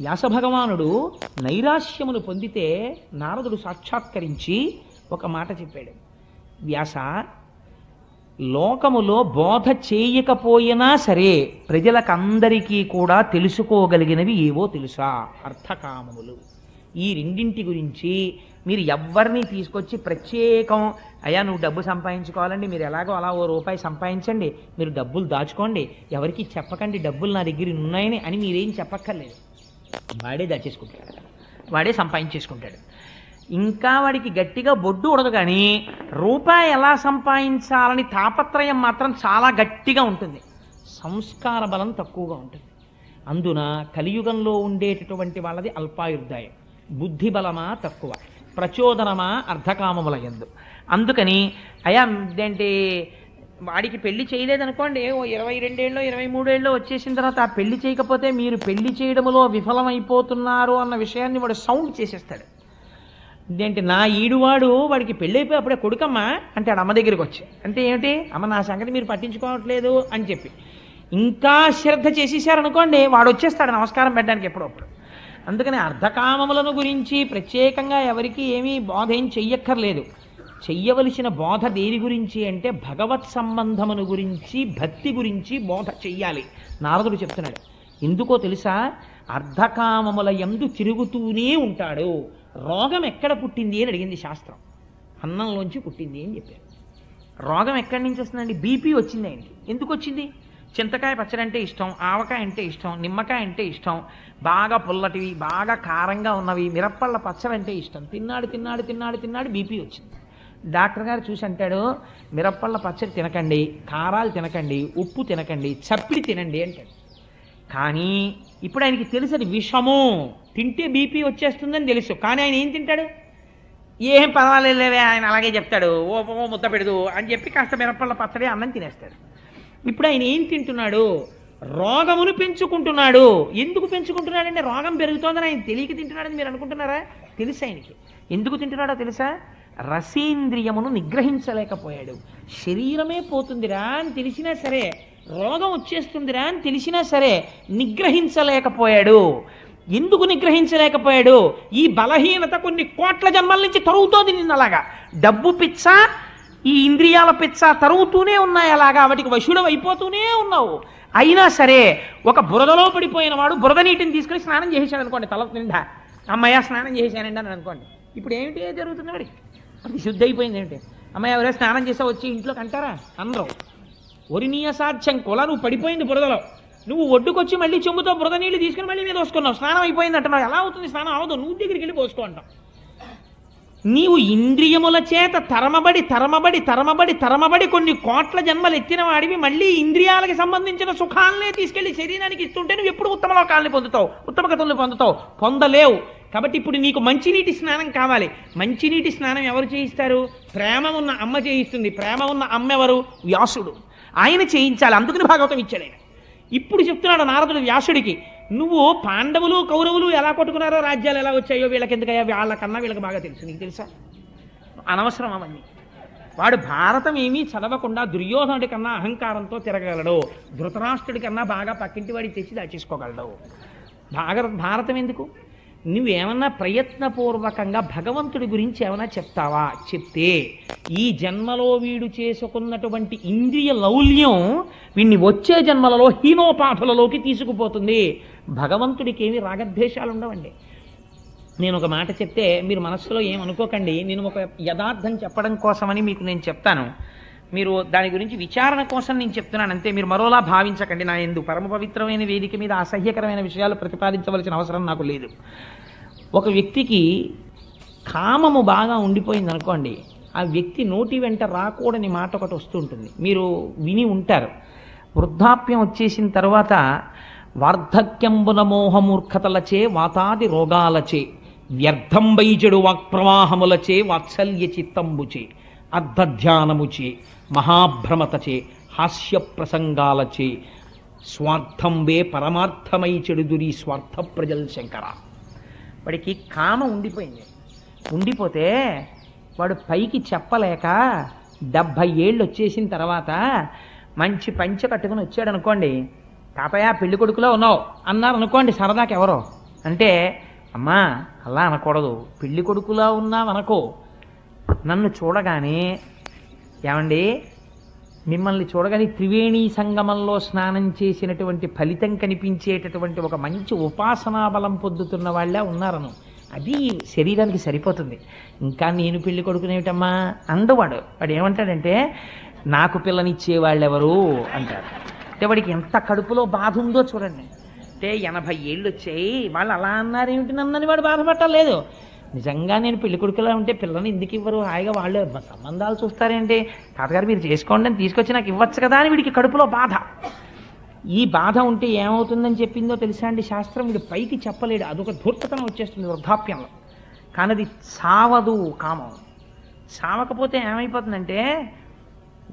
వ్యాసభగవానుడు నైరాశ్యమును పొందితే నారదుడు సాక్షాత్కరించి ఒక మాట చెప్పాడు. వ్యాస లోకములో బోధ చేయకపోయినా సరే ప్రజలకందరికీ కూడా తెలుసుకోగలిగినవి ఏవో తెలుసా? అర్థకామములు. ఈ రెండింటి గురించి మీరు ఎవ్వరిని తీసుకొచ్చి ప్రత్యేకం అయ్యా నువ్వు డబ్బు సంపాదించుకోవాలండి మీరు ఎలాగో అలా ఓ రూపాయి సంపాదించండి మీరు డబ్బులు దాచుకోండి ఎవరికి చెప్పకండి డబ్బులు నా దగ్గర ఉన్నాయని అని మీరేం చెప్పక్కర్లేదు. వాడే దాచేసుకుంటాడు. వాడే సంపాదించేసుకుంటాడు. ఇంకా వాడికి గట్టిగా బొడ్డు ఉండదు కానీ రూపాయి ఎలా సంపాదించాలని తాపత్రయం మాత్రం చాలా గట్టిగా ఉంటుంది. సంస్కార బలం తక్కువగా ఉంటుంది. అందున కలియుగంలో ఉండేటటువంటి వాళ్ళది అల్పాయుర్దాయం. బుద్ధి బలమా తక్కువ. ప్రచోదనమా అర్ధకామముల ఎందు. అందుకని అయా ఏంటి వాడికి పెళ్ళి చేయలేదనుకోండి ఓ ఇరవై రెండేళ్ళు ఇరవై మూడేళ్ళు వచ్చేసిన తర్వాత ఆ పెళ్ళి చేయకపోతే మీరు పెళ్ళి చేయడంలో విఫలమైపోతున్నారు అన్న విషయాన్ని వాడు సౌండ్ చేసేస్తాడు. ఇదేంటి నా ఈడువాడు వాడికి పెళ్ళైపోయి అప్పుడే కొడుకమ్మా అంటాడు అమ్మ దగ్గరికి వచ్చి. అంటే ఏమిటి? అమ్మ నా సంగతి మీరు పట్టించుకోవట్లేదు అని చెప్పి. ఇంకా శ్రద్ధ చేసేసారనుకోండి వాడు వచ్చేస్తాడు నమస్కారం పెట్టడానికి ఎప్పుడప్పుడు. అందుకని అర్ధకామములను గురించి ప్రత్యేకంగా ఎవరికి ఏమీ బోధ ఏం చెయ్యక్కర్లేదు. చెయ్యవలసిన బోధ దేని గురించి అంటే భగవత్ సంబంధమును గురించి భక్తి గురించి బోధ చెయ్యాలి. నారదుడు చెప్తున్నాడు ఎందుకో తెలుసా? అర్ధకామముల ఎందు తిరుగుతూనే ఉంటాడు. రోగం ఎక్కడ పుట్టింది? అని అడిగింది శాస్త్రం. అన్నంలోంచి పుట్టింది అని చెప్పారు. రోగం ఎక్కడి నుంచి వస్తుందండి? బీపీ వచ్చింది ఆయనకి. ఎందుకు వచ్చింది? చింతకాయ పచ్చడి అంటే ఇష్టం ఆవకాయ అంటే ఇష్టం నిమ్మకాయ అంటే ఇష్టం బాగా పుల్లటివి బాగా కారంగా ఉన్నవి మిరప్పళ్ళ పచ్చడి అంటే ఇష్టం. తిన్నాడు తిన్నాడు తిన్నాడు తిన్నాడు బీపీ వచ్చింది. డాక్టర్ గారు చూసి అంటాడు మిరప్పళ్ళ పచ్చడి తినకండి కారాలు తినకండి ఉప్పు తినకండి చప్పిడి తినండి అంటాడు. కానీ ఇప్పుడు ఆయనకి తెలుసు అది విషము. తింటే బీపీ వచ్చేస్తుందని తెలుసు. కానీ ఆయన ఏం తింటాడు? ఏం పర్వాలేదులేవే ఆయన అలాగే చెప్తాడు. ఓ ఓ ముద్ద పెడదు అని చెప్పి కాస్త మిరప్పళ్ళ పచ్చడి అన్నం తినేస్తాడు. ఇప్పుడు ఆయన ఏం తింటున్నాడు? రోగమును పెంచుకుంటున్నాడు. ఎందుకు పెంచుకుంటున్నాడంటే రోగం పెరుగుతోందని ఆయన తెలియక తింటున్నాడని మీరు అనుకుంటున్నారా? తెలుసు ఆయనకి. ఎందుకు తింటున్నాడో తెలుసా? రసేంద్రియమును నిగ్రహించలేకపోయాడు. శరీరమే పోతుందిరా అని తెలిసినా సరే రోగం వచ్చేస్తుందిరా అని తెలిసినా సరే నిగ్రహించలేకపోయాడు. ఎందుకు నిగ్రహించలేకపోయాడు? ఈ బలహీనత కొన్ని కోట్ల జన్మల నుంచి తరుగుతోంది నిన్న అలాగా. డబ్బు పిచ్చ ఈ ఇంద్రియాల పిచ్చ తరుగుతూనే ఉన్నాయి అలాగా. వాటికి వశుడు అయిపోతూనే ఉన్నావు. అయినా సరే ఒక బురదలో పడిపోయిన వాడు బురద నీటిని తీసుకుని స్నానం చేసేసాడు అనుకోండి తల నిండా. అమ్మయ్య స్నానం చేశానండి అని అనుకోండి. ఇప్పుడు ఏమిటి జరుగుతుంది వాడికి? అది శుద్ధి అయిపోయింది ఏంటి అమ్మాయి ఎవరైనా స్నానం చేసా వచ్చి ఇంట్లోకి అంటారా అందరూ. ఒరినీయ సాధ్యం కొల నువ్వు పడిపోయింది బురదలో. నువ్వు ఒడ్డుకొచ్చి మళ్ళీ చెంబుతో బురద నీళ్ళు తీసుకుని మళ్ళీ మీద వస్తున్నావు. స్నానం అయిపోయింది అంటున్నావు. ఎలా అవుతుంది స్నానం? అవదు నువ్వు దగ్గరికి వెళ్ళి పోసుకో అంటావు. నీవు ఇంద్రియముల చేత తరమబడి తరమబడి తరమబడి తరమబడి కొన్ని కోట్ల జన్మలు ఎత్తిన వాడివి మళ్ళీ ఇంద్రియాలకు సంబంధించిన సుఖాలనే తీసుకెళ్ళి శరీరానికి ఇస్తుంటే నువ్వు ఎప్పుడు ఉత్తమ లోకాలని పొందుతావు? ఉత్తమ గతుల్ని పొందుతావు? పొందలేవు. కాబట్టి ఇప్పుడు నీకు మంచినీటి స్నానం కావాలి. మంచినీటి స్నానం ఎవరు చేయిస్తారు? ప్రేమ ఉన్న అమ్మ చేయిస్తుంది. ప్రేమ ఉన్న అమ్మ ఎవరు? వ్యాసుడు. ఆయన చేయించాలి. అందుకని భాగవతం ఇచ్చాడు ఆయన. ఇప్పుడు చెప్తున్నాడు నారదుడు వ్యాసుడికి నువ్వు పాండవులు కౌరవులు ఎలా కొట్టుకున్నారో రాజ్యాలు ఎలా వచ్చాయో వీళ్ళకి ఎందుకయ్యా వాళ్ళకన్నా వీళ్ళకి బాగా తెలుసు. నీకు తెలుసా? అనవసరం అవన్నీ. వాడు భారతం ఏమీ చదవకుండా దుర్యోధనుడి కన్నా అహంకారంతో తిరగలడు ధృతరాష్ట్రుడి కన్నా బాగా పక్కింటి వాడి తెచ్చి దాచేసుకోగలడు. భాగ భారతం ఎందుకు? నువ్వేమన్నా ప్రయత్నపూర్వకంగా భగవంతుడి గురించి ఏమైనా చెప్తావా? చెప్తే ఈ జన్మలో వీడు చేసుకున్నటువంటి ఇంద్రియ లౌల్యం వీడిని వచ్చే జన్మలలో హీనోపాఠులలోకి తీసుకుపోతుంది. భగవంతుడికి ఏమి రాగద్వేషాలు ఉండవండి. నేను ఒక మాట చెప్తే మీరు మనస్సులో ఏమనుకోకండి. నేను ఒక యథార్థం చెప్పడం కోసమని మీకు నేను చెప్తాను. మీరు దాని గురించి విచారణ కోసం నేను చెప్తున్నాను. అంతే మీరు మరోలా భావించకండి. నా ఎందు పరమ పవిత్రమైన వేదిక మీద అసహ్యకరమైన విషయాలు ప్రతిపాదించవలసిన అవసరం నాకు లేదు. ఒక వ్యక్తికి కామము బాగా ఉండిపోయింది అనుకోండి ఆ వ్యక్తి నోటి వెంట రాకూడని మాట ఒకటి వస్తుంటుంది. మీరు విని ఉంటారు. వృద్ధాప్యం వచ్చేసిన తర్వాత వార్ధక్యంబున మోహమూర్ఖతలచే వాతాది రోగాలచే వ్యర్థం వైజడు వాక్ప్రవాహములచే వాత్సల్య చిత్తంబుచే అర్ధధ్యానముచే మహాభ్రమతచే హాస్య ప్రసంగాలచే స్వార్థం వే పరమార్థమై చెడుదురి స్వార్థ ప్రజల శంకర. వాడికి కామ ఉండిపోయింది. ఉండిపోతే వాడు పైకి చెప్పలేక డెబ్భై ఏళ్ళు వచ్చేసిన తర్వాత మంచి పంచె కట్టుకుని వచ్చాడు అనుకోండి తాతయ్య పెళ్ళి కొడుకులో ఉన్నావు అన్నారు అనుకోండి సరదాకి ఎవరో అంటే అమ్మా అలా అనకూడదు. పెళ్ళి కొడుకులా ఉన్నావనుకో నన్ను చూడగానే ఏమండి? మిమ్మల్ని చూడగానే త్రివేణి సంగమంలో స్నానం చేసినటువంటి ఫలితం కనిపించేటటువంటి ఒక మంచి ఉపాసనా బలం పొందుతున్న వాళ్ళే ఉన్నారను. అది శరీరానికి సరిపోతుంది. ఇంకా నేను పెళ్ళి కొడుకునేమిటమ్మా అందవాడు. వాడు ఏమంటాడంటే నాకు పిల్లనిచ్చే వాళ్ళెవరు? అంటారు. అంటే వాడికి ఎంత కడుపులో బాధ ఉందో చూడండి. అంటే ఎనభై ఏళ్ళు వచ్చాయి. వాళ్ళు అలా అన్నారేమిటి? నన్నని వాడు బాధపట్టలేదు నిజంగా నేను పెళ్ళి కొడుకులా ఉంటే పిల్లని ఎందుకు ఇవ్వరు? హాయిగా వాళ్ళు సంబంధాలు చూస్తారేంటి? తాతగారు మీరు చేసుకోండి అని తీసుకొచ్చి నాకు ఇవ్వచ్చు కదా అని వీడికి కడుపులో బాధ. ఈ బాధ ఉంటే ఏమవుతుందని చెప్పిందో తెలుసా అండి శాస్త్రం? వీడు పైకి చెప్పలేడు. అదొక ధూర్తతనం వచ్చేస్తుంది వృద్ధాప్యంలో. కానీ అది సావదు కామం. సావకపోతే ఏమైపోతుందంటే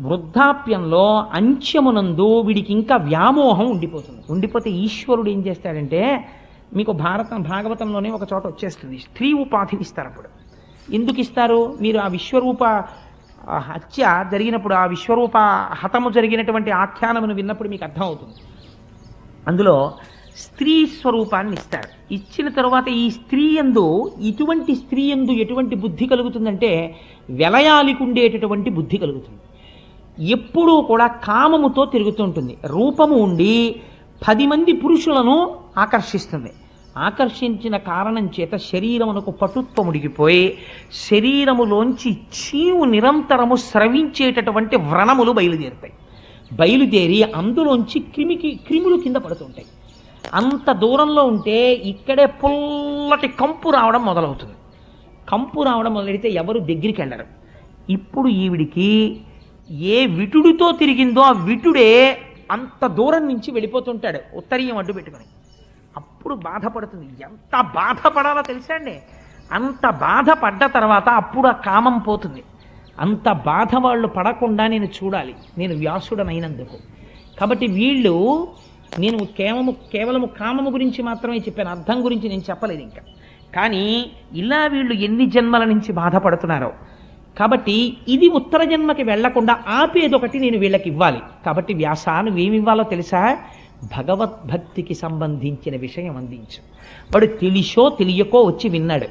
వృద్ధాప్యంలో అంత్యమునందు వీడికి ఇంకా వ్యామోహం ఉండిపోతుంది. ఉండిపోతే ఈశ్వరుడు ఏం చేస్తాడంటే మీకు భారతం భాగవతంలోనే ఒక చోట వచ్చేస్తుంది. స్త్రీ ఉపాధిని ఇస్తారు అప్పుడు ఎందుకు ఇస్తారు? మీరు ఆ విశ్వరూప హత్య జరిగినప్పుడు ఆ విశ్వరూప హతము జరిగినటువంటి ఆఖ్యానమును విన్నప్పుడు మీకు అర్థమవుతుంది. అందులో స్త్రీ స్వరూపాన్ని ఇస్తారు. ఇచ్చిన తర్వాత ఈ స్త్రీ ఎందు ఇటువంటి స్త్రీ ఎందు ఎటువంటి బుద్ధి కలుగుతుందంటే వెలయాలికి ఉండేటటువంటి బుద్ధి కలుగుతుంది. ఎప్పుడూ కూడా కామముతో తిరుగుతుంటుంది. రూపము ఉండి పది మంది పురుషులను ఆకర్షిస్తుంది. ఆకర్షించిన కారణం చేత శరీరమునకు పటుత్వం ఉడిగిపోయి శరీరములోంచి చీవు నిరంతరము స్రవించేటటువంటి వ్రణములు బయలుదేరుతాయి. బయలుదేరి అందులోంచి క్రిమికి క్రిములు కింద పడుతుంటాయి. అంత దూరంలో ఉంటే ఇక్కడే పుల్లటి కంపు రావడం మొదలవుతుంది. కంపు రావడం మొదలెడితే ఎవరు దగ్గరికి వెళ్ళరు. ఇప్పుడు ఈవిడికి ఏ విటుడితో తిరిగిందో ఆ విటుడే అంత దూరం నుంచి వెళ్ళిపోతుంటాడు. ఉత్తరీయం అడ్డు పెట్టుకొని. ఎప్పుడు బాధపడుతుంది? ఎంత బాధపడాలో తెలుసా అండి? అంత బాధపడ్డ తర్వాత అప్పుడు ఆ కామం పోతుంది. అంత బాధ వాళ్ళు పడకుండా నేను చూడాలి. నేను వ్యాసుడనైనందుకు. కాబట్టి వీళ్ళు నేను కేవలము కేవలము కామము గురించి మాత్రమే చెప్పాను. అర్థం గురించి నేను చెప్పలేదు ఇంకా. కానీ ఇలా వీళ్ళు ఎన్ని జన్మల నుంచి బాధపడుతున్నారో. కాబట్టి ఇది ఉత్తర జన్మకి వెళ్ళకుండా ఆపేదొకటి నేను వీళ్ళకి ఇవ్వాలి. కాబట్టి వ్యాస నువ్వేమి ఇవ్వాలో తెలుసా? భగవద్భక్తికి సంబంధించిన విషయం అందించు. వాడు తెలిసో తెలియకో వచ్చి విన్నాడు.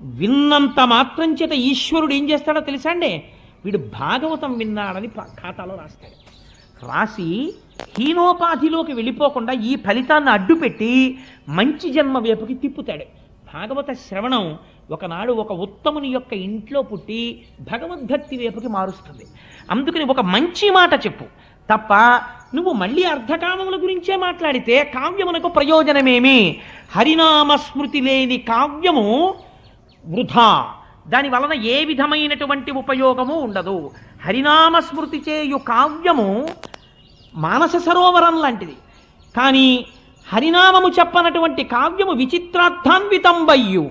విన్నంత మాత్రం చేత ఈశ్వరుడు ఏం చేస్తాడో తెలుసా అండి? వీడు భాగవతం విన్నాడని ఖాతాలో రాస్తాడు. రాసి హీనోపాధిలోకి వెళ్ళిపోకుండా ఈ ఫలితాన్ని అడ్డుపెట్టి మంచి జన్మ వైపుకి తిప్పుతాడు. భాగవత శ్రవణం ఒకనాడు ఒక ఉత్తముని యొక్క ఇంట్లో పుట్టి భగవద్భక్తి వైపుకి మారుస్తుంది. అందుకని ఒక మంచి మాట చెప్పు. తప్ప నువ్వు మళ్ళీ అర్ధకామముల గురించే మాట్లాడితే కావ్యమునకు ప్రయోజనమేమి? హరినామ స్మృతి లేని కావ్యము వృధా. దాని వలన ఏ విధమైనటువంటి ఉపయోగము ఉండదు. హరినామ స్మృతి చేయు కావ్యము మానస సరోవరం లాంటిది. కానీ హరినామము చెప్పనటువంటి కావ్యము విచిత్రార్థాన్వితంబయ్యు.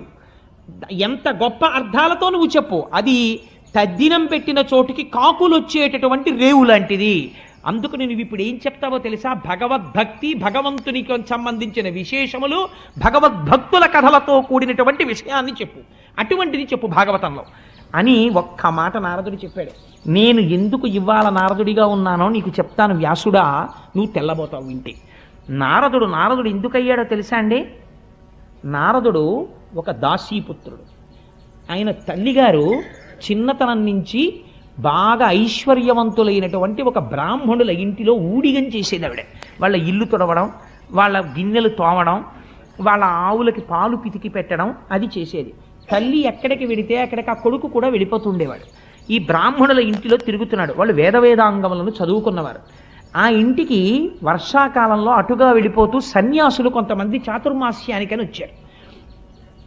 ఎంత గొప్ప అర్థాలతో నువ్వు చెప్పు. అది తద్దినం పెట్టిన చోటుకి కాకులు వచ్చేటటువంటి రేవు లాంటిది. అందుకు నువ్వు ఇప్పుడు ఏం చెప్తావో తెలుసా? భగవద్భక్తి భగవంతునికి సంబంధించిన విశేషములు భగవద్భక్తుల కథలతో కూడినటువంటి విషయాన్ని చెప్పు. అటువంటిది చెప్పు భాగవతంలో. అని ఒక్క మాట నారదుడు చెప్పాడు. నేను ఎందుకు ఇవ్వాల నారదుడిగా ఉన్నానో నీకు చెప్తాను వ్యాసుడా నువ్వు తెల్లబోతావు వింటే. నారదుడు నారదుడు ఎందుకయ్యాడో తెలుసా అండి? నారదుడు ఒక దాసీపుత్రుడు. ఆయన తల్లిగారు చిన్నతనం నుంచి బాగా ఐశ్వర్యవంతులైనటువంటి ఒక బ్రాహ్మణుల ఇంటిలో ఊడిగం చేసేది ఆవిడ. వాళ్ళ ఇల్లు తొడవడం వాళ్ళ గిన్నెలు తోమడం వాళ్ళ ఆవులకి పాలు పితికి పెట్టడం అది చేసేది. తల్లి ఎక్కడికి వెడితే అక్కడికి ఆ కొడుకు కూడా వెళ్ళిపోతుండేవాడు. ఈ బ్రాహ్మణుల ఇంటిలో తిరుగుతున్నాడు. వాళ్ళు వేద వేదాంగములను చదువుకున్నవారు. ఆ ఇంటికి వర్షాకాలంలో అటుగా వెళ్ళిపోతూ సన్యాసులు కొంతమంది చాతుర్మాస్యానికని వచ్చారు.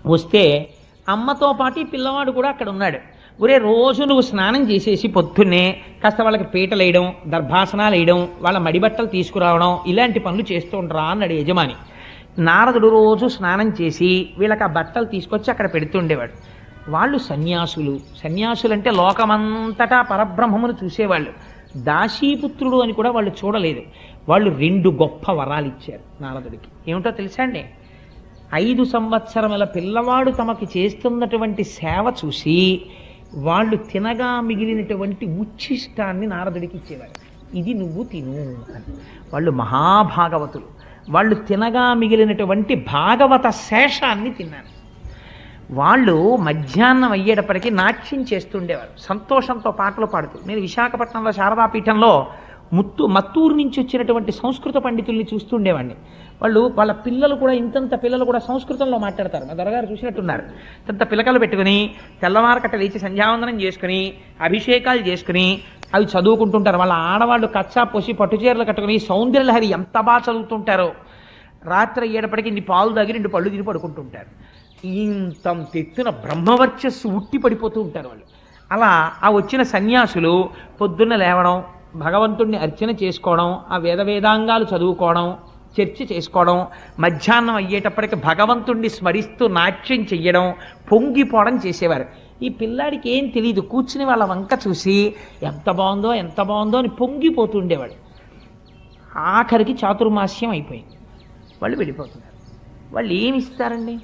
వస్తే అమ్మతో పాటు పిల్లవాడు కూడా అక్కడ ఉన్నాడు. ఒరే రోజు నువ్వు స్నానం చేసేసి పొద్దున్నే కాస్త వాళ్ళకి పీటలు వేయడం దర్భాసనాలు వేయడం వాళ్ళ మడిబట్టలు తీసుకురావడం ఇలాంటి పనులు చేస్తూ ఉండరా అన్నాడు యజమాని. నారదుడు రోజు స్నానం చేసి వీళ్ళకి ఆ బట్టలు తీసుకొచ్చి అక్కడ పెడుతుండేవాడు వాళ్ళు సన్యాసులు. సన్యాసులు అంటే లోకమంతటా పరబ్రహ్మమును చూసేవాళ్ళు. దాసీపుత్రుడు అని కూడా వాళ్ళు చూడలేదు. వాళ్ళు రెండు గొప్ప వరాలు ఇచ్చారు నారదుడికి. ఏమిటో తెలుసా అండి? ఐదు సంవత్సరముల పిల్లవాడు తమకి చేస్తున్నటువంటి సేవ చూసి వాళ్ళు తినగా మిగిలినటువంటి ఉచ్ఛిష్టాన్ని నారదుడికి ఇచ్చేవారు. ఇది నువ్వు తిను అని. వాళ్ళు మహాభాగవతులు. వాళ్ళు తినగా మిగిలినటువంటి భాగవత శేషాన్ని తిన్నారు. వాళ్ళు మధ్యాహ్నం అయ్యేటప్పటికీ నాట్యం చేస్తుండేవారు సంతోషంతో పాటలు పాడుతూ. నేను విశాఖపట్నంలో శారదాపీఠంలో ముత్తు మత్తూరు నుంచి వచ్చినటువంటి సంస్కృత పండితుల్ని చూస్తుండేవాడిని వాళ్ళు వాళ్ళ పిల్లలు కూడా ఇంతంత పిల్లలు కూడా సంస్కృతంలో మాట్లాడతారు. మా దొరగారు చూసినట్టున్నారు. ఇంత పిలకలు పెట్టుకుని తెల్లవారకట్ట లేచి సంధ్యావందనం చేసుకుని అభిషేకాలు చేసుకుని అవి చదువుకుంటుంటారు. వాళ్ళ ఆడవాళ్ళు కచ్చా పొసి పట్టుచీరలు కట్టుకుని సౌందర్యలహరి ఎంత బాగా చదువుతుంటారో. రాత్రి అయ్యేటప్పటికి ఇన్ని పాలు తాగి రెండు పళ్ళు తిని పడుకుంటుంటారు. ఇంత ఎత్తున బ్రహ్మవర్చస్సు ఉట్టి పడిపోతూ ఉంటారు వాళ్ళు. అలా ఆ వచ్చిన సన్యాసులు పొద్దున్న లేవడం భగవంతుణ్ణి అర్చన చేసుకోవడం ఆ వేద వేదాంగాలు చదువుకోవడం చర్చ చేసుకోవడం మధ్యాహ్నం అయ్యేటప్పటికి భగవంతుణ్ణి స్మరిస్తూ నాట్యం చెయ్యడం పొంగిపోవడం చేసేవారు. ఈ పిల్లాడికి ఏం తెలియదు కూర్చుని వాళ్ళ వంక చూసి ఎంత బాగుందో ఎంత బాగుందో అని పొంగిపోతూ ఉండేవాడు. ఆఖరికి చాతుర్మాస్యం అయిపోయింది. వాళ్ళు వెళ్ళిపోతున్నారు. వాళ్ళు ఏమిస్తారండి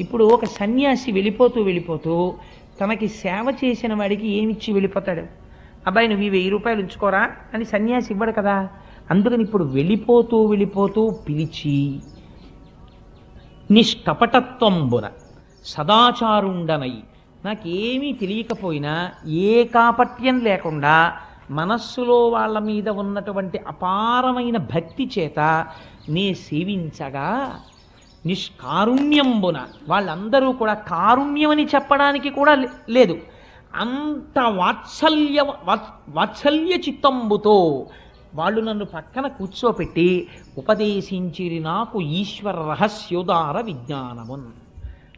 ఇప్పుడు ఒక సన్యాసి వెళ్ళిపోతూ వెళ్ళిపోతూ తనకి సేవ చేసిన వాడికి ఏమిచ్చి వెళ్ళిపోతాడు? అబ్బాయి నువ్వు ఈ వెయ్యి రూపాయలు ఉంచుకోరా అని సన్యాసి ఇవ్వడు కదా. అందుకని ఇప్పుడు వెళ్ళిపోతూ వెళ్ళిపోతూ పిలిచి నిష్కపటత్వంబున సదాచారుండనై. నాకేమీ తెలియకపోయినా ఏ కాపట్యం లేకుండా మనస్సులో వాళ్ళ మీద ఉన్నటువంటి అపారమైన భక్తి చేత నే సేవించగా నిష్కారుణ్యంబున వాళ్ళందరూ కూడా కారుణ్యమని చెప్పడానికి కూడా లే- లేదు. అంత వాత్సల్య వాత్- వాత్సల్య చిత్తంబుతో వాళ్ళు నన్ను పక్కన కూర్చోపెట్టి ఉపదేశించిరి నాకు ఈశ్వర రహస్యోదార విజ్ఞానమున్.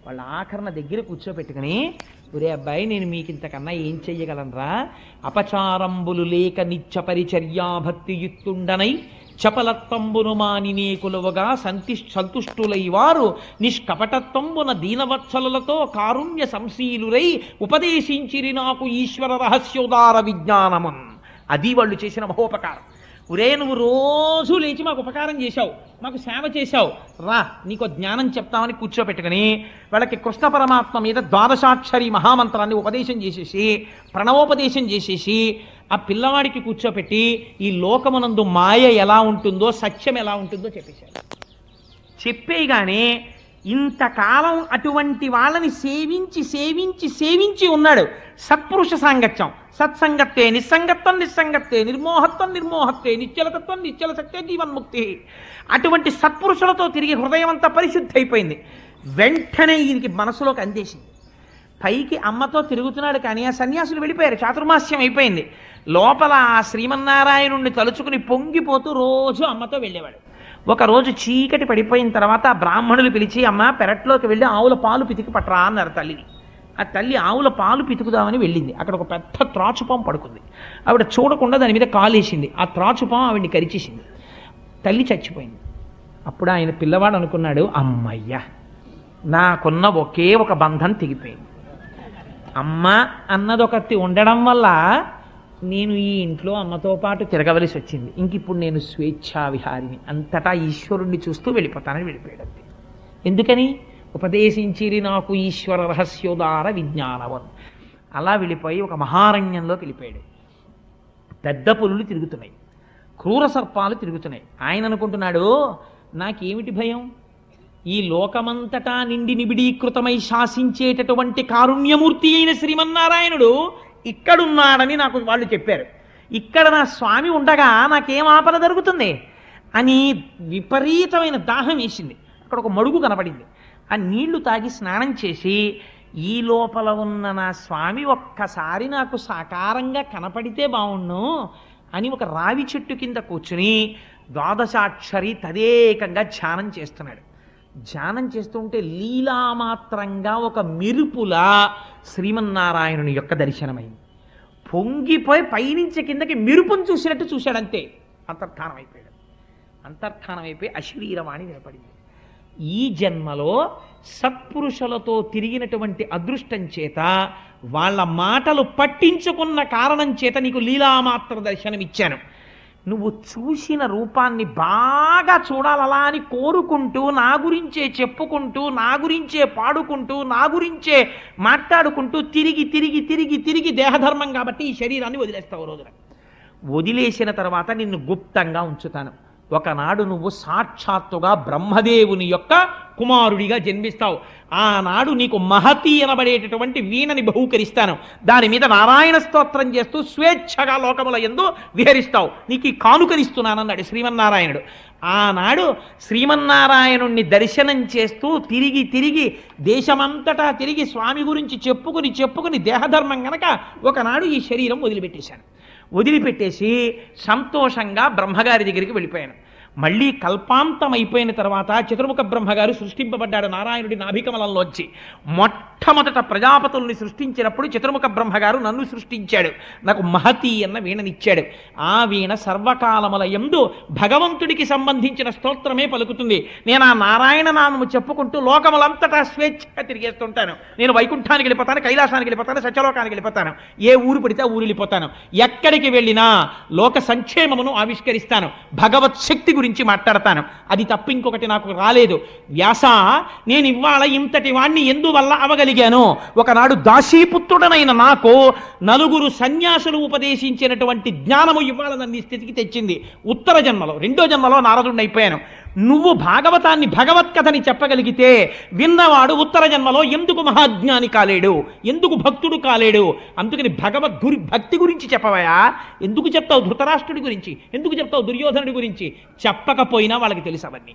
వాళ్ళ ఆఖరణ దగ్గర కూర్చోపెట్టుకుని ఒరే అబ్బాయి నేను మీకు ఇంతకన్నా ఏం చెయ్యగలనరా? అపచారంబులు లేక నిత్య పరిచర్యాభక్తియుక్తుండనై చపలత్వంబును మానినే కులువగా సంతి సంతుష్టులై వారు నిష్కపటత్వంబున దీనవత్సలతో కారుణ్య సంశీలురై ఉపదేశించిరి నాకు ఈశ్వర రహస్యోదార విజ్ఞానమన్. అది వాళ్ళు చేసిన మహోపకారం. ఒరే నువ్వు రోజు లేచి మాకు ఉపకారం చేశావు మాకు సేవ చేశావు. రా నీకు జ్ఞానం చెప్తామని కూర్చోపెట్టుకుని వాళ్ళకి కృష్ణ పరమాత్మ మీద ద్వాదశాక్షరి మహామంత్రాన్ని ఉపదేశం చేసేసి ప్రణవోపదేశం చేసేసి ఆ పిల్లవాడికి కూర్చోపెట్టి ఈ లోకమునందు మాయ ఎలా ఉంటుందో సత్యం ఎలా ఉంటుందో చెప్పేశారు చెప్పేగానే ఇంతకాలం అటువంటి వాళ్ళని సేవించి సేవించి సేవించి ఉన్నాడు. సత్పురుష సాంగత్యం. సత్సంగత్తే నిస్సంగత్వం నిస్సంగత్తే నిర్మోహత్వం నిర్మోహత్తే నిశ్చలతత్వం నిశ్చల సత్తే జీవన్ముక్తి. అటువంటి సత్పురుషులతో తిరిగి హృదయం అంతా పరిశుద్ధి అయిపోయింది వెంటనే ఈయనకి మనసులోకి అందేసింది. పైకి అమ్మతో తిరుగుతున్నాడు కానీ ఆ సన్యాసులు వెళ్ళిపోయారు. చాతుర్మాస్యం అయిపోయింది. లోపల ఆ శ్రీమన్నారాయణుణ్ణి తలుచుకుని పొంగిపోతూ రోజు అమ్మతో వెళ్ళేవాడు. ఒకరోజు చీకటి పడిపోయిన తర్వాత బ్రాహ్మణులు పిలిచి అమ్మ పెరట్లోకి వెళ్ళి ఆవుల పాలు పితికి పట్టరా అన్నారు తల్లిని. ఆ తల్లి ఆవుల పాలు పితుకుదామని వెళ్ళింది. అక్కడ ఒక పెద్ద త్రాచుపాం పడుకుంది. ఆవిడ చూడకుండా దాని మీద కాలేసింది. ఆ త్రాచుపాం ఆవిడ్ని కరిచేసింది. తల్లి చచ్చిపోయింది. అప్పుడు ఆయన పిల్లవాడు అనుకున్నాడు అమ్మయ్య నాకున్న ఒకే ఒక బంధం తెగిపోయింది. అమ్మ అన్నదొకటి ఉండడం వల్ల నేను ఈ ఇంట్లో అమ్మతో పాటు తిరగవలసి వచ్చింది. ఇంక ఇప్పుడు నేను స్వేచ్ఛా విహారిని అంతటా ఈశ్వరుణ్ణి చూస్తూ వెళ్ళిపోతానని వెళ్ళిపోయాడు ఎందుకని? ఉపదేశించిరి నాకు ఈశ్వర రహస్యోదార విజ్ఞానవన్. అలా వెళ్ళిపోయి ఒక మహారణ్యంలోకి వెళ్ళిపోయాడు పెద్ద పులులు తిరుగుతున్నాయి. క్రూర సర్పాలు తిరుగుతున్నాయి. ఆయన అనుకుంటున్నాడు నాకేమిటి భయం? ఈ లోకమంతటా నిండి నిబిడీకృతమై శాసించేటటువంటి కారుణ్యమూర్తి అయిన శ్రీమన్నారాయణుడు ఇక్కడున్నాడని నాకు వాళ్ళు చెప్పారు. ఇక్కడ నా స్వామి ఉండగా నాకేం ఆపద జరుగుతుంది? అని విపరీతమైన దాహం వేసింది. అక్కడ ఒక మడుగు కనపడింది. ఆ నీళ్ళు తాగి స్నానం చేసి ఈ లోపల ఉన్న నా స్వామి ఒక్కసారి నాకు సాకారంగా కనపడితే బాగుండు అని ఒక రావి చెట్టు కింద కూర్చుని ద్వాదశాక్షరి తదేకంగా ధ్యానం చేస్తున్నాడు. ధ్యానం చేస్తుంటే లీలామాత్రంగా ఒక మెరుపులా శ్రీమన్నారాయణుని యొక్క దర్శనమైంది. పొంగిపోయి పైనుంచి కిందకి మెరుపును చూసినట్టు చూశాడంతే. అంతర్ధానం అయిపోయాడు అంతర్ధానం అయిపోయి అశరీరవాణి వినపడింది. ఈ జన్మలో సత్పురుషులతో తిరిగినటువంటి అదృష్టం చేత వాళ్ళ మాటలు పట్టించుకున్న కారణం చేత నీకు లీలామాత్ర దర్శనం ఇచ్చాను నువ్వు చూసిన రూపాన్ని బాగా చూడాలలా అని కోరుకుంటూ నా గురించే చెప్పుకుంటూ నా గురించే పాడుకుంటూ నా గురించే మాట్లాడుకుంటూ తిరిగి తిరిగి తిరిగి తిరిగి దేహధర్మం కాబట్టి ఈ శరీరాన్ని వదిలేస్తావు రోజున. వదిలేసిన తర్వాత నిన్ను గుప్తంగా ఉంచుతాను. ఒకనాడు నువ్వు సాక్షాత్తుగా బ్రహ్మదేవుని యొక్క కుమారుడిగా జన్మిస్తావు. ఆనాడు నీకు మహతి అనబడేటటువంటి వీణని బహూకరిస్తాను. దాని మీద నారాయణ స్తోత్రం చేస్తూ స్వేచ్ఛగా లోకముల ఎందు విహరిస్తావు. నీకు ఈ కానుకనిస్తున్నానన్నాడు శ్రీమన్నారాయణుడు. ఆనాడు శ్రీమన్నారాయణుణ్ణి దర్శనం చేస్తూ తిరిగి తిరిగి దేశమంతటా తిరిగి స్వామి గురించి చెప్పుకుని చెప్పుకుని దేహధర్మం గనక ఒకనాడు ఈ శరీరం వదిలిపెట్టేశాను వదిలిపెట్టేసి సంతోషంగా బ్రహ్మగారి దగ్గరికి వెళ్ళిపోయాను. మళ్ళీ కల్పాంతం అయిపోయిన తర్వాత చతుర్ముఖ బ్రహ్మగారు సృష్టింపబడ్డాడు నారాయణుడి నాభికమలంలోంచి. మొట్టమొదట ప్రజాపతుల్ని సృష్టించినప్పుడు చతుర్ముఖ బ్రహ్మగారు నన్ను సృష్టించాడు. నాకు మహతి అన్న వీణనిచ్చాడు. ఆ వీణ సర్వకాలముల ఎందు భగవంతుడికి సంబంధించిన స్తోత్రమే పలుకుతుంది. నేను ఆ నారాయణ నామము చెప్పుకుంటూ లోకములంతటా స్వేచ్ఛగా తిరిగేస్తుంటాను. నేను వైకుంఠానికి వెళ్ళిపోతాను కైలాసానికి వెళ్ళిపోతాను సత్యలోకానికి వెళ్ళిపోతాను. ఏ ఊరు పడితే ఆ ఊరు వెళ్ళిపోతాను. ఎక్కడికి వెళ్ళినా లోక సంక్షేమమును ఆవిష్కరిస్తాను. భగవత్ శక్తి గురించి మాట్లాడతాను. అది తప్ప ఇంకొకటి నాకు రాలేదు. వ్యాస నేను ఇవాళ ఇంతటి వాణ్ణి ఎందువల్ల అవగలి అవగలిగాను ఒకనాడు దాసీపుత్రుడనైన నాకు నలుగురు సన్యాసులు ఉపదేశించినటువంటి జ్ఞానము ఇవ్వాలని ఈ స్థితికి తెచ్చింది. ఉత్తర జన్మలో రెండో జన్మలో నారదుడిని అయిపోయాను నువ్వు భాగవతాన్ని భగవత్కథని చెప్పగలిగితే విన్నవాడు ఉత్తర జన్మలో ఎందుకు మహాజ్ఞాని కాలేడు? ఎందుకు భక్తుడు కాలేడు? అందుకని భగవద్ గురి భక్తి గురించి చెప్పవయా? ఎందుకు చెప్తావు ధృతరాష్ట్రుడి గురించి? ఎందుకు చెప్తావు దుర్యోధనుడి గురించి? చెప్పకపోయినా వాళ్ళకి తెలుసు అవన్నీ.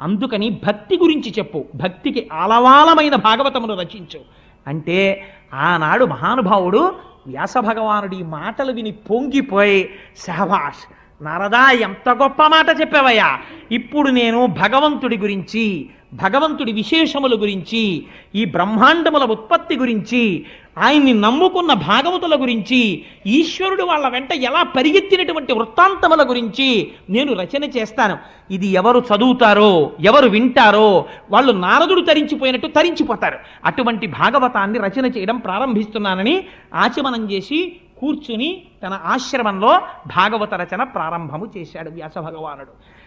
అందుకని భక్తి గురించి చెప్పు. భక్తికి అలవాలమైన భాగవతమును రచించు. అంటే ఆనాడు మహానుభావుడు వ్యాస భగవానుడి మాటలు విని పొంగిపోయి సహవాష్ నారదా ఎంత గొప్ప మాట చెప్పావయ్యా. ఇప్పుడు నేను భగవంతుడి గురించి భగవంతుడి విశేషముల గురించి ఈ బ్రహ్మాండముల ఉత్పత్తి గురించి ఆయన్ని నమ్ముకున్న భాగవతుల గురించి ఈశ్వరుడు వాళ్ళ వెంట ఎలా పరిగెత్తినటువంటి వృత్తాంతముల గురించి నేను రచన చేస్తాను. ఇది ఎవరు చదువుతారో ఎవరు వింటారో వాళ్ళు నారదుడు తరించిపోయినట్టు తరించిపోతారు. అటువంటి భాగవతాన్ని రచన చేయడం ప్రారంభిస్తున్నానని ఆచమనం చేసి కూర్చుని తన ఆశ్రమంలో భాగవత రచన ప్రారంభము చేశాడు వ్యాస భగవానుడు.